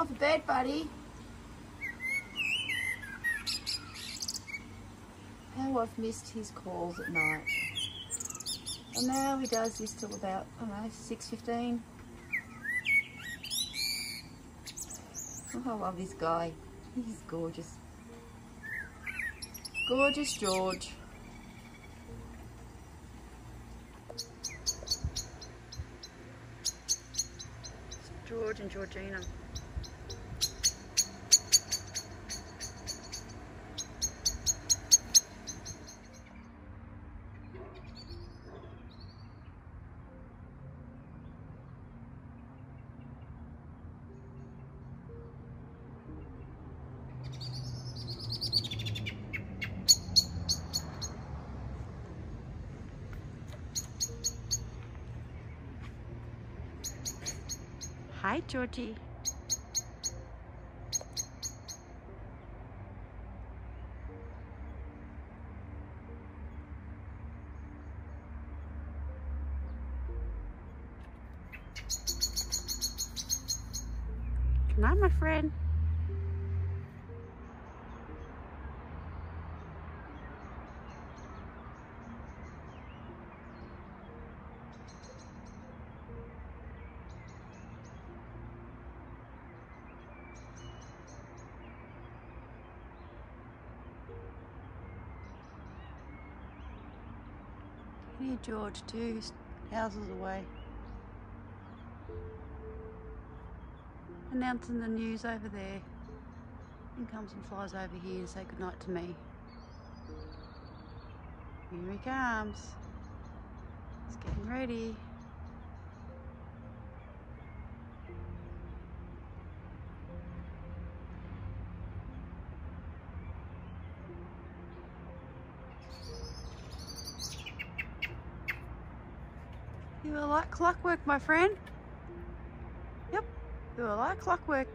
Time for bed, buddy. How I've missed his calls at night. And now he does this till about, I don't know, 6.15. Oh, I love this guy. He's gorgeous. Gorgeous George. George and Georgina. Hi, Georgie. Night, my friend. Here, George, two houses away. Announcing the news over there. Then comes and flies over here and say goodnight to me. Here he comes. He's getting ready. You are like clockwork, my friend. Yep, you are like clockwork.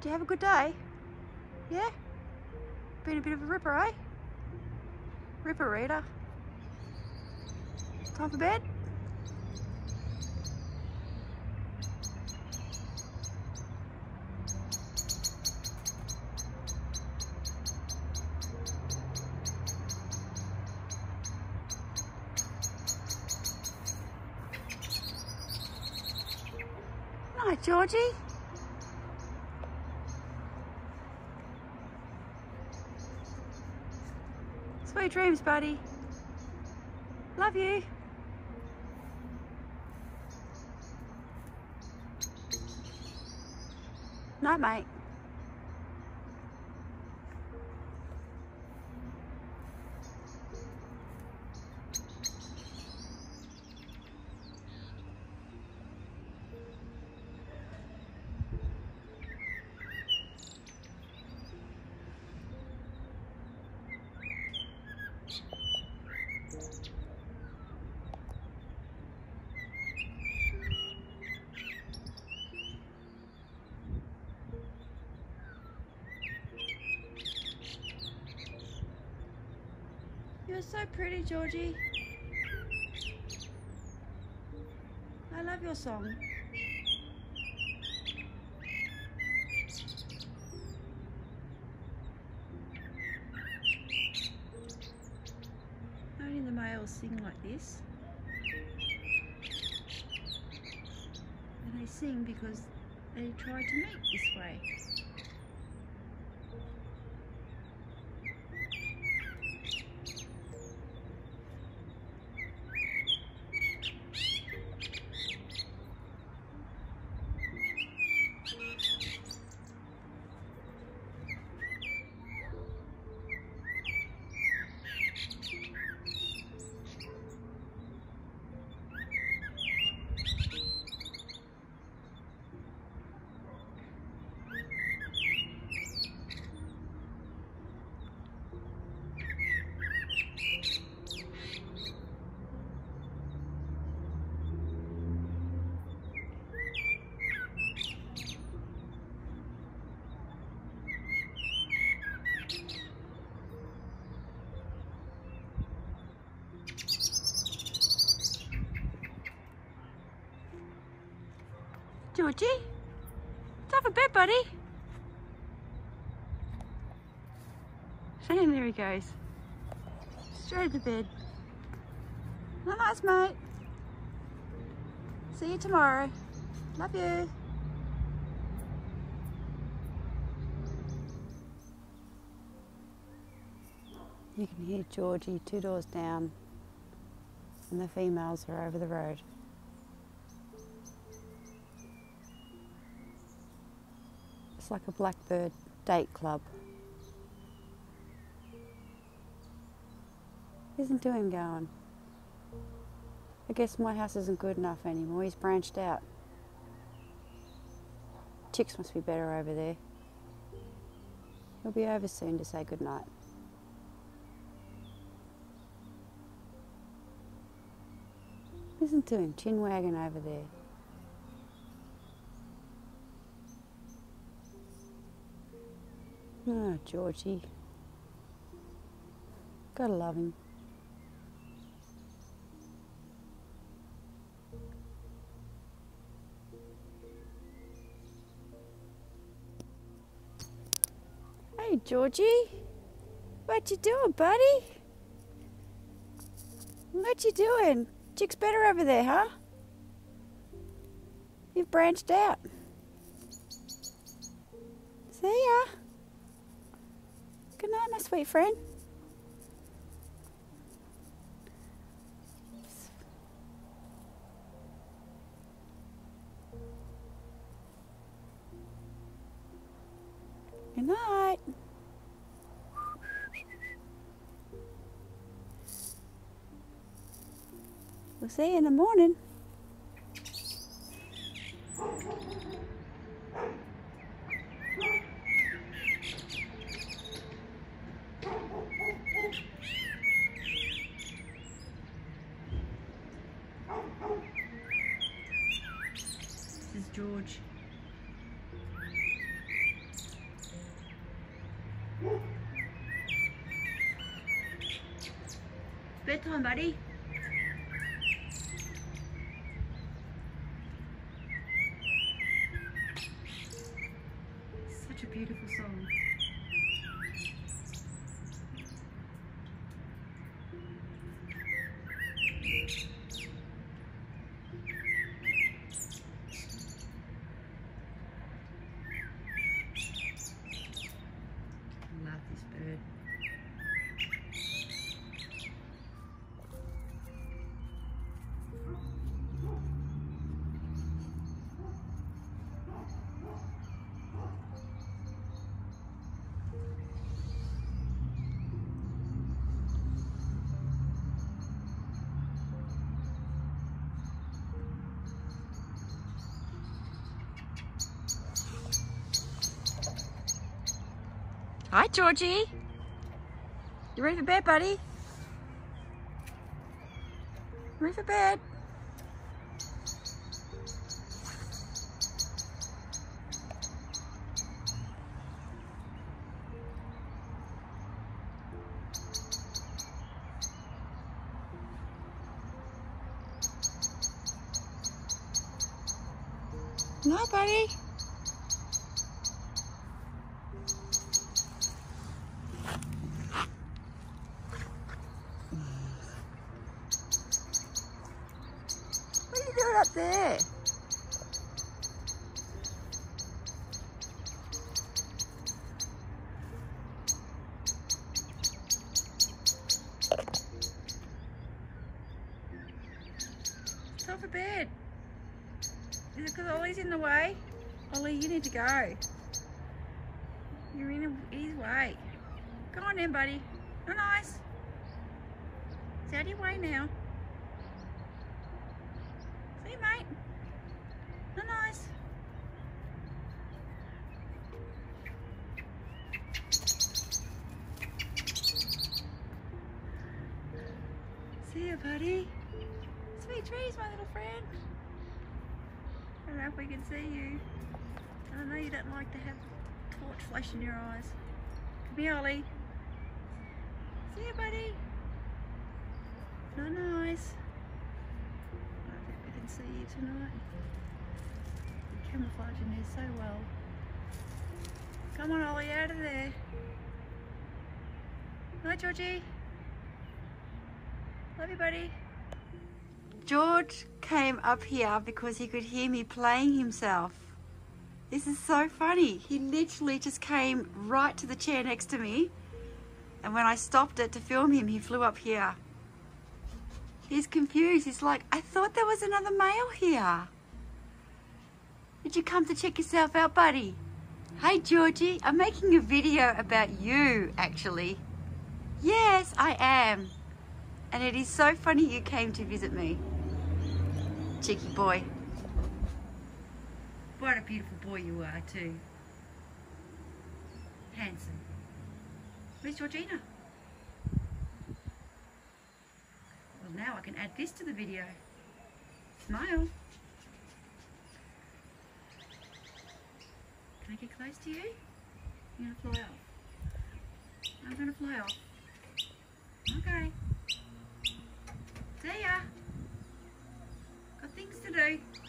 Do you have a good day? Yeah? Been a bit of a ripper, eh? Ripper reader. Time for bed? Sweet dreams, buddy. Love you. Night, mate. You're so pretty, Georgie. I love your song. Only the males sing like this. And they sing because they try to mate this way. Georgie. Let's have a bed, buddy. And there he goes. Straight to bed. Not nice, mate. See you tomorrow. Love you. You can hear Georgie two doors down, and the females are over the road. It's like a blackbird date club. Isn't doing going. I guess my house isn't good enough anymore. He's branched out. Chicks must be better over there. He'll be over soon to say goodnight. Listen to him, chin wagging over there. Oh, Georgie. Gotta love him. Hey, Georgie. What you doing, buddy? What you doing? Chick's better over there, huh? You've branched out. See ya. Good night, my sweet friend. Good night. We'll see you in the morning. This is George. Bedtime, buddy. Such a beautiful song. Love this bird. Hi, Georgie. You ready for bed, buddy? Ready for bed? No, buddy. What are you doing up there? Time for bed. Is it because Ollie's in the way? Ollie, you need to go. You're in his way. Go on then, buddy. No nice. It's out of your way now. See you, mate. No nice. See you, buddy. Dreams, my little friend. I don't know if we can see you. I know you don't like to have torch flash in your eyes. Come here, Ollie. See you, buddy. No nice. I think we can see you tonight. camouflage in there so well. Come on, Ollie, out of there. Hi, Georgie. Love you, buddy. George came up here because he could hear me playing himself. This is so funny. He literally just came right to the chair next to me. And when I stopped it to film him, he flew up here. He's confused. He's like, I thought there was another male here. Did you come to check yourself out, buddy? Hey, Georgie, I'm making a video about you, actually. Yes, I am. And it is so funny you came to visit me. Cheeky boy. What a beautiful boy you are, too. Handsome. Where's Georgina? Well, now I can add this to the video. Smile. Can I get close to you? You're gonna fly off. I'm gonna fly off. Okay. See